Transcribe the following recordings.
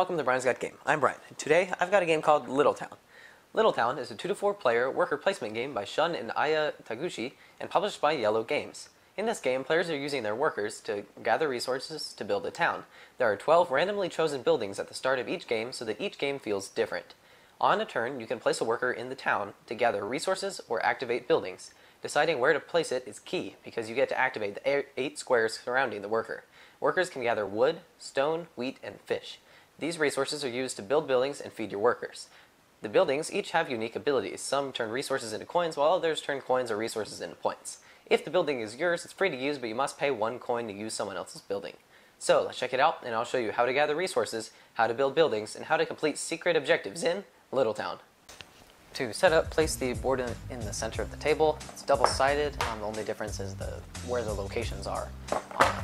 welcome to Brian's Got Game. I'm Brian. Today I've got a game called Little Town. Little Town is a 2 to 4 player worker placement game by Shun and Aya Taguchi and published by IELLO Games. In this game, players are using their workers to gather resources to build a town. There are 12 randomly chosen buildings at the start of each game so that each game feels different. On a turn, you can place a worker in the town to gather resources or activate buildings. Deciding where to place it is key because you get to activate the 8 squares surrounding the worker. Workers can gather wood, stone, wheat, and fish. These resources are used to build buildings and feed your workers. The buildings each have unique abilities. Some turn resources into coins, while others turn coins or resources into points. If the building is yours, it's free to use, but you must pay one coin to use someone else's building. So, let's check it out, and I'll show you how to gather resources, how to build buildings, and how to complete secret objectives in Little Town. To set up, place the board in, in the center of the table. It's double-sided. Um, the only difference is the where the locations are um,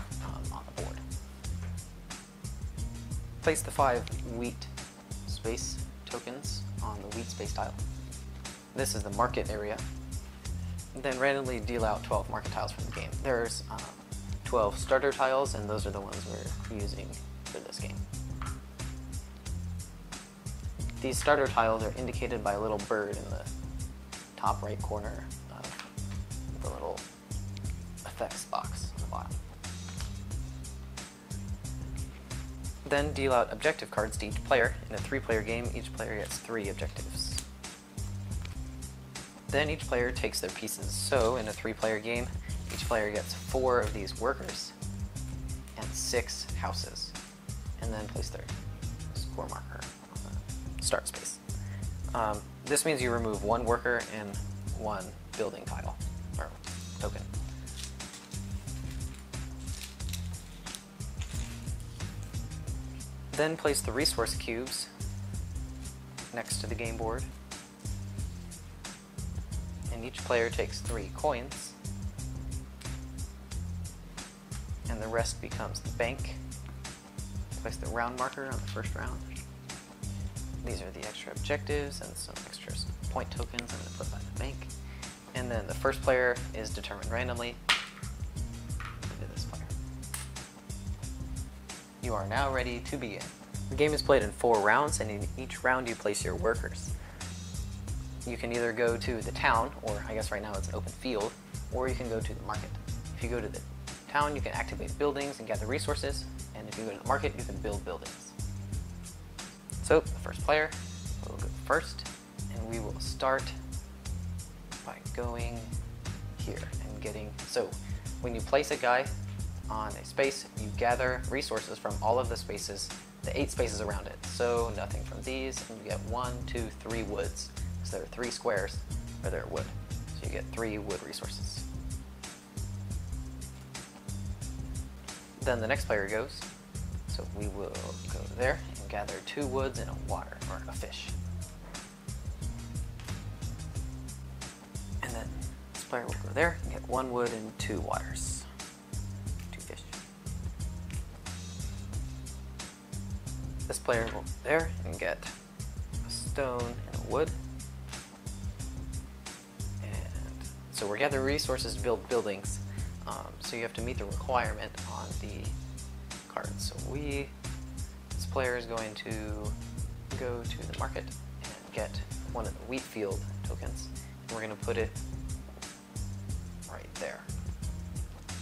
Place the five wheat space tokens on the wheat space tile. This is the market area. Then randomly deal out 12 market tiles from the game. There's um, 12 starter tiles, and those are the ones we're using for this game. These starter tiles are indicated by a little bird in the top right corner of the little effects box on the bottom. Then deal out objective cards to each player. In a three-player game, each player gets three objectives. Then each player takes their pieces. So in a three-player game, each player gets four of these workers and six houses. And then place their score marker on the start space. Um, this means you remove one worker and one building tile, Then place the resource cubes next to the game board. And each player takes three coins. And the rest becomes the bank. Place the round marker on the first round. These are the extra objectives and some extra point tokens I'm going to put by the bank. And then the first player is determined randomly. You are now ready to begin. The game is played in four rounds, and in each round you place your workers. You can either go to the town, or I guess right now it's an open field, or you can go to the market. If you go to the town, you can activate buildings and gather resources, and if you go to the market, you can build buildings. So, the first player will go first, and we will start by going here and getting, so when you place a guy on a space, you gather resources from all of the spaces, the eight spaces around it. So nothing from these, and you get one, two, three woods. So there are three squares where there are wood. So you get three wood resources. Then the next player goes. So we will go there and gather two woods and a water, or a fish. And then this player will go there and get one wood and two waters. This player will go there and get a stone and a wood. And so we're gathering resources to build buildings. Um, so you have to meet the requirement on the cards. So we, this player is going to go to the market and get one of the wheat field tokens. And we're going to put it right there.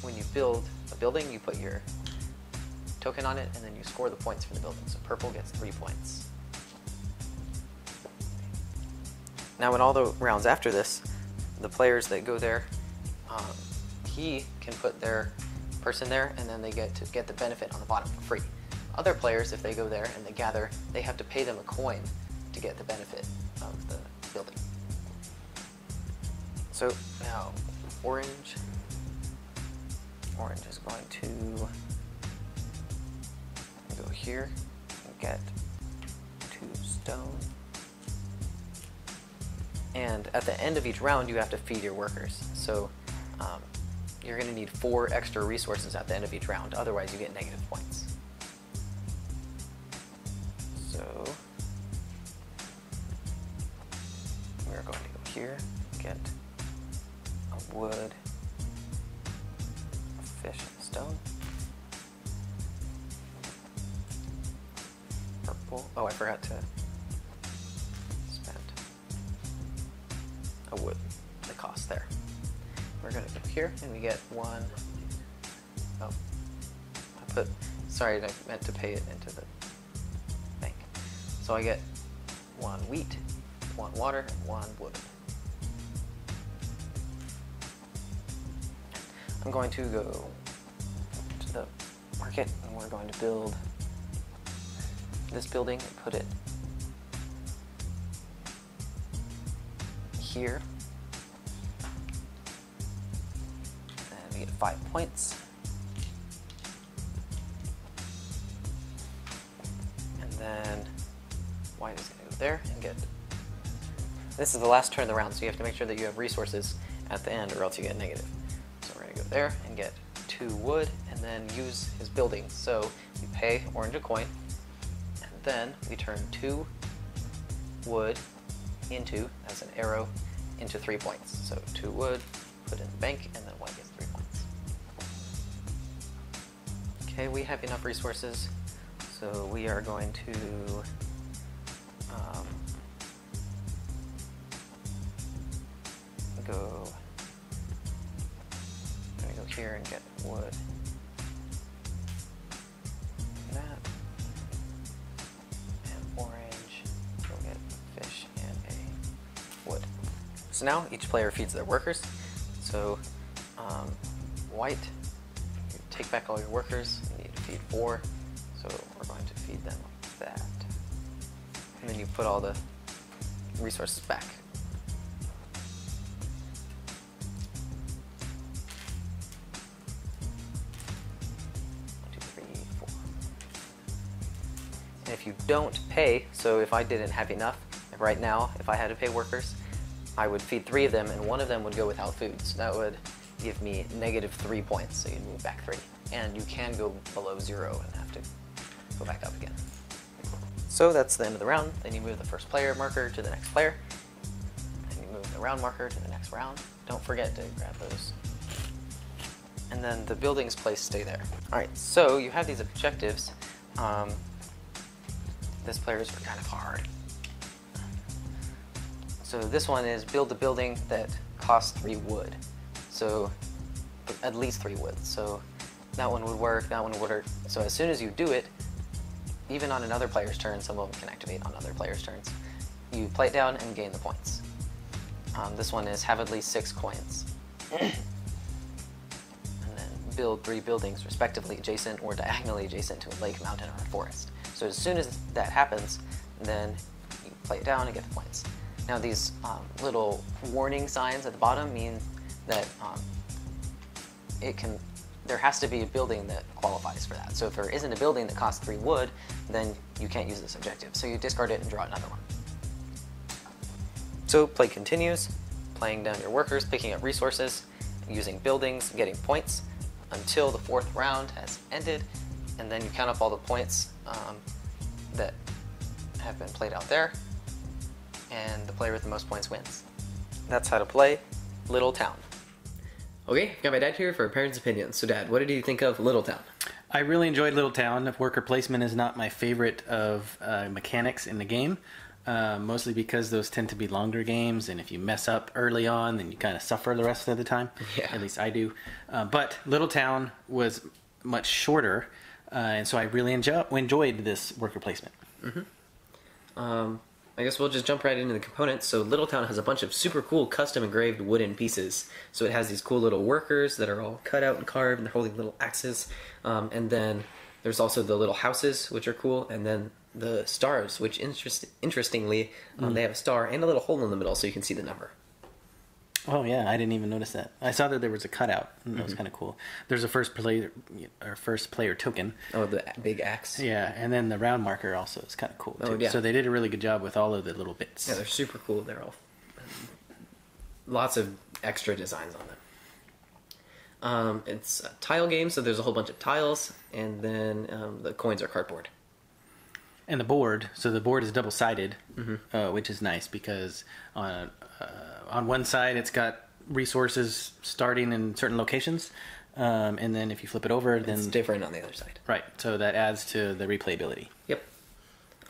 When you build a building, you put your token on it, and then you score the points for the building. So purple gets three points. Now in all the rounds after this, the players that go there, um, he can put their person there, and then they get to get the benefit on the bottom for free. Other players, if they go there and they gather, they have to pay them a coin to get the benefit of the building. So now, orange, orange is going to here and get two stone. And at the end of each round, you have to feed your workers. So um, you're going to need four extra resources at the end of each round. Otherwise, you get negative points. So we're going to go here, get a wood, forgot to spend a wood, the cost there. We're gonna go here and we get one, oh, I put, sorry, I meant to pay it into the bank. So I get one wheat, one water, one wood. I'm going to go to the market and we're going to build this building and put it here. And we get five points. And then white is going to go there and get. This is the last turn of the round, so you have to make sure that you have resources at the end, or else you get negative. So we're going to go there and get two wood, and then use his building. So we pay orange a coin, then we turn two wood into, as an arrow, into three points. So two wood, put in the bank, and then white gets three points. Okay, we have enough resources, so we are going to um, go. I'm gonna go here and get wood. So now each player feeds their workers. So um, white, take back all your workers. You need to feed four. So we're going to feed them that. And then you put all the resources back. If you don't pay, so if I didn't have enough, right now, if I had to pay workers, I would feed three of them and one of them would go without food. So that would give me negative three points, so you'd move back three. And you can go below zero and have to go back up again. So that's the end of the round. Then you move the first player marker to the next player. And you move the round marker to the next round. Don't forget to grab those. And then the buildings placed stay there. Alright, so you have these objectives. Um, this player is kind of hard. So this one is build a building that costs three wood. So at least three wood. So that one would work, that one would work. So as soon as you do it, even on another player's turn, some of them can activate on other players' turns. You play it down and gain the points. Um, this one is have at least six coins. and then build three buildings respectively adjacent or diagonally adjacent to a lake, mountain, or a forest. So as soon as that happens, then you play it down and get the points. Now these um, little warning signs at the bottom mean that um, it can there has to be a building that qualifies for that. So if there isn't a building that costs three wood, then you can't use this objective. So you discard it and draw another one. So play continues, playing down your workers, picking up resources, using buildings, getting points until the fourth round has ended, and then you count up all the points um, that have been played out there, and the player with the most points wins. That's how to play Little Town. Okay, I've got my dad here for a parent's opinion. So, Dad, what did you think of Little Town? I really enjoyed Little Town. Worker placement is not my favorite of uh, mechanics in the game, uh, mostly because those tend to be longer games, and if you mess up early on, then you kind of suffer the rest of the time. Yeah. At least I do. Uh, but Little Town was much shorter, uh, and so I really enjoy- enjoyed this worker placement. Mm-hmm. Um, I guess we'll just jump right into the components. So Little Town has a bunch of super cool custom engraved wooden pieces. So it has these cool little workers that are all cut out and carved, and they're holding little axes. Um, and then there's also the little houses, which are cool, and then the stars, which interest- interestingly, um, they have a star and a little hole in the middle, so you can see the number. Oh yeah, I didn't even notice that. I saw that there was a cutout. and That Mm-hmm. was kind of cool. There's a first player or first player token. Oh, the big axe. Yeah, and then the round marker also is kind of cool too. Oh, yeah. So they did a really good job with all of the little bits. Yeah, they're super cool. They're all lots of extra designs on them. Um, it's a tile game, so there's a whole bunch of tiles, and then um, the coins are cardboard. And the board. So the board is double sided, Mm-hmm. uh, which is nice because on uh, on one side it's got resources starting in certain locations, um, and then if you flip it over, then It's different on the other side. right. So that adds to the replayability. Yep.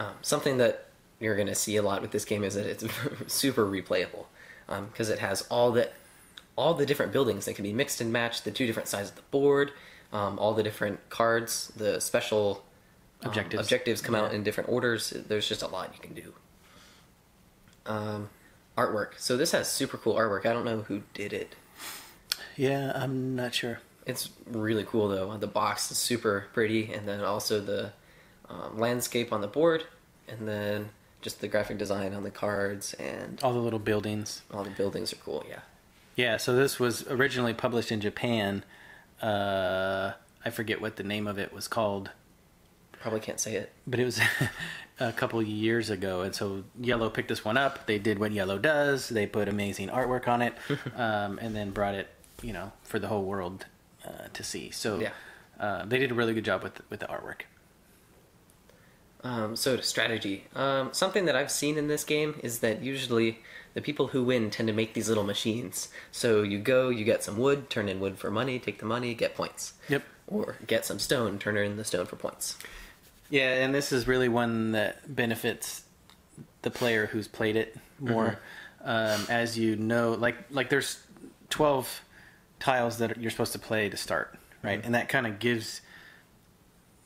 Um, something that you're going to see a lot with this game is that it's super replayable because it has all the all the different buildings that can be mixed and matched, the two different sides of the board, um, all the different cards, the special um, Objectives. objectives come out in different orders. There's just a lot you can do. Um, artwork. So this has super cool artwork. I don't know who did it. Yeah, I'm not sure. It's really cool though. The box is super pretty, and then also the um, landscape on the board, and then just the graphic design on the cards, and All the little buildings. all the buildings are cool. Yeah. Yeah, so this was originally published in Japan. Uh, I forget what the name of it was called, Probably can't say it. but it was a couple years ago. And so IELLO picked this one up. They did what IELLO does. They put amazing artwork on it, um, and then brought it, you know, for the whole world uh, to see. So Yeah. uh, they did a really good job with with the artwork. Um, so to strategy, um, something that I've seen in this game is that usually the people who win tend to make these little machines. So you go, you get some wood, turn in wood for money, take the money, get points. Yep. Or get some stone, turn in the stone for points. Yeah, and this is really one that benefits the player who's played it more. Um, as you know, like like there's twelve tiles that you're supposed to play to start, right? And that kind of gives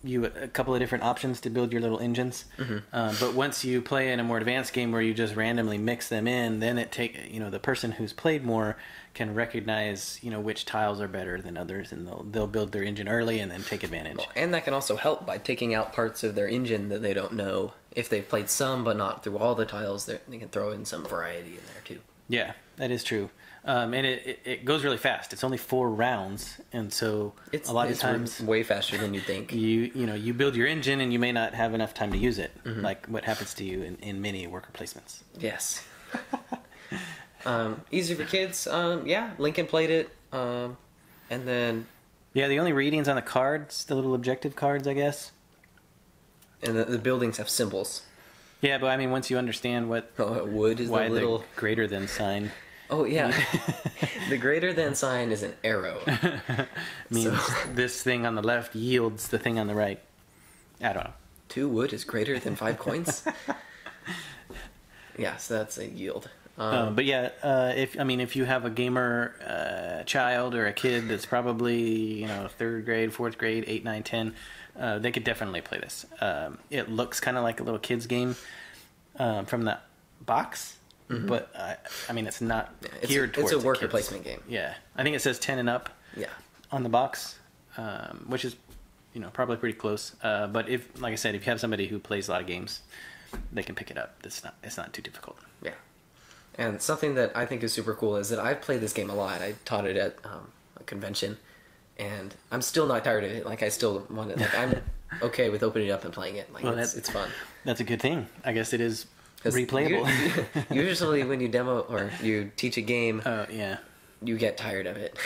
you a, couple of different options to build your little engines. Um, but once you play in a more advanced game where you just randomly mix them in, then it take you know the person who's played more can recognize you know which tiles are better than others, and they'll they'll build their engine early and then take advantage. And that can also help by taking out parts of their engine that they don't know. If they've played some but not through all the tiles, they can throw in some variety in there too. Yeah, that is true. Um, and it, it, it goes really fast. It's only four rounds, and so It's a lot of times way faster than you think. you you know you build your engine and you may not have enough time to use it, like what happens to you in, in many worker placements. Yes. um, easy for kids. Um, yeah, Lincoln played it. Um, and then Yeah, the only readings on the cards, the little objective cards, I guess. and the, the buildings have symbols. Yeah, but I mean, once you understand what Oh, wood is why the little. the greater than sign Oh yeah, the greater than sign is an arrow. means, this thing on the left yields the thing on the right. I don't know. Two wood is greater than five coins. yeah, so that's a yield. Um, Uh, but yeah, uh, if I mean, if you have a gamer uh, child or a kid that's probably you know third grade, fourth grade, eight, nine, ten, uh, they could definitely play this. Um, it looks kind of like a little kids game um, from the box, but uh, I mean, it's not it's, geared it's a the worker kids. placement game. Yeah, I think it says ten and up Yeah. on the box, um, which is you know probably pretty close. Uh, but if, like I said, if you have somebody who plays a lot of games, they can pick it up. It's not it's not too difficult. Yeah. And something that I think is super cool is that I've played this game a lot. I taught it at um, a convention, and I'm still not tired of it. Like I still want it. Like I'm okay with opening it up and playing it. Like Well, it's, that- it's fun. That's a good thing. I guess it is replayable. usually, when you demo or you teach a game, uh, yeah. you get tired of it.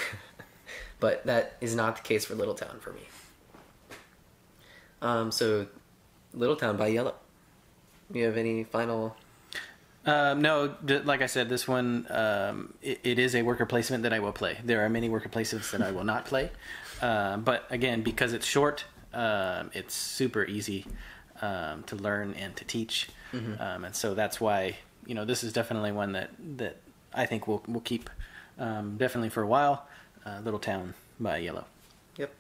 but that is not the case for Little Town for me. Um, so, Little Town by IELLO. You have any final? Um, no, like I said, this one um, it, it is a worker placement that I will play. There are many worker placements that I will not play, uh, but again, because it's short, um, it's super easy um, to learn and to teach, um, and so that's why you know this is definitely one that that I think we'll we'll keep um, definitely for a while. Uh, Little Town by IELLO. Yep.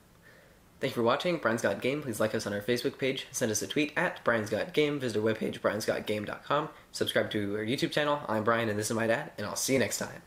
Thank you for watching. Brian's Got Game. Please like us on our Facebook page. Send us a tweet at Brian's Got Game. Visit our webpage, briansgotgame.com. Subscribe to our YouTube channel. I'm Brian, and this is my dad, and I'll see you next time.